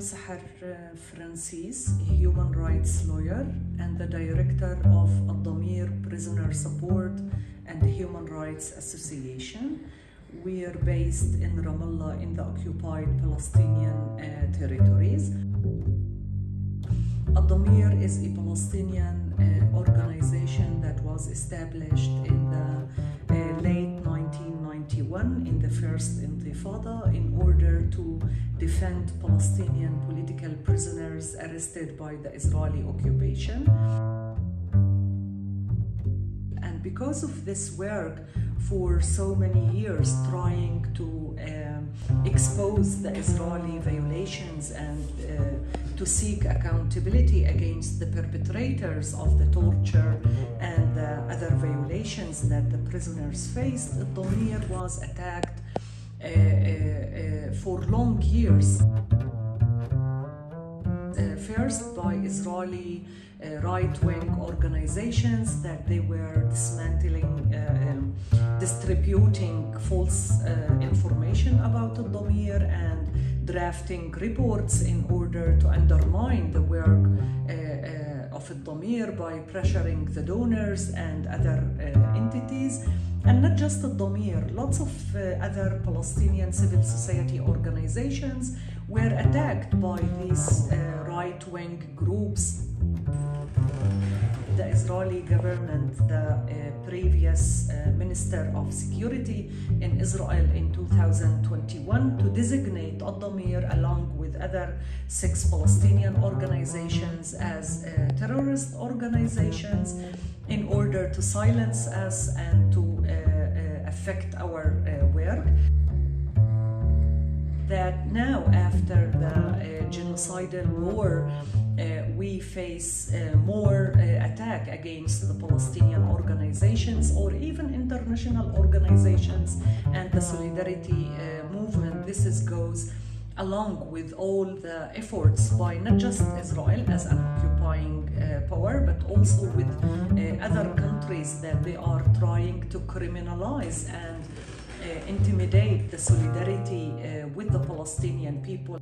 Sahar uh, Francis, human rights lawyer and the director of Addameer Prisoner Support and Human Rights Association. We are based in Ramallah in the occupied Palestinian uh, territories. Addameer is a Palestinian uh, organization that was established in the 1991 in the first Intifada in order to defend Palestinian political prisoners arrested by the Israeli occupation. And because of this work, for so many years, trying to um, expose the Israeli violations and uh, to seek accountability against the perpetrators of the torture and the other violations that the prisoners faced, Damir was attacked uh, uh, uh, for long years. Uh, first by Israeli uh, right-wing organizations that they were dismantling, uh, distributing false information about Damir and drafting reports in order to undermine the work of Damir by pressuring the donors and other entities. And not just Damir, lots of uh, other Palestinian civil society organizations were attacked by these uh, right wing groups. Israeli government, the uh, previous Minister of Security in Israel in 2021, to designate Addameer along with other six Palestinian organizations as terrorist organizations in order to silence us and to uh, uh, affect our uh, work. That now, after the genocidal war, we face more attack against the Palestinian organizations or even international organizations and the solidarity movement. This is goes along with all the efforts by not just Israel as an occupying uh, power, but also with uh, other countries that they are trying to criminalize and uh, intimidate the solidarity with the Palestinian people.